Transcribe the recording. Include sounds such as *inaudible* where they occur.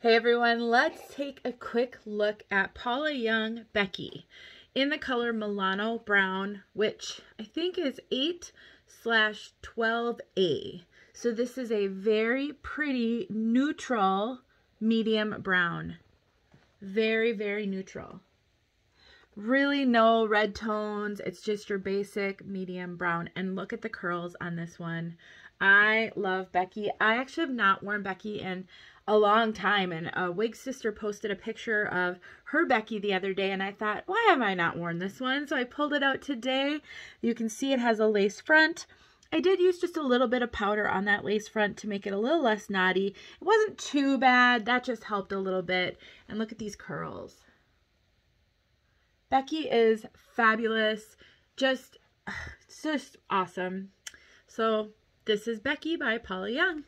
Hey everyone, let's take a quick look at Paula Young Becky in the color Milano Brown, which I think is 8 slash 12A. So this is a very pretty neutral medium brown. Very, very neutral. Really no red tones. It's just your basic medium brown. And look at the curls on this one. I love Becky. I actually have not worn Becky in a long time and a wig sister posted a picture of her Becky the other day and I thought why have I not worn this one so I pulled it out today you can see it has a lace front I did use just a little bit of powder on that lace front to make it a little less knotty it wasn't too bad that just helped a little bit and look at these curls Becky is fabulous. Just *sighs* just awesome. So this is Becky by Paula Young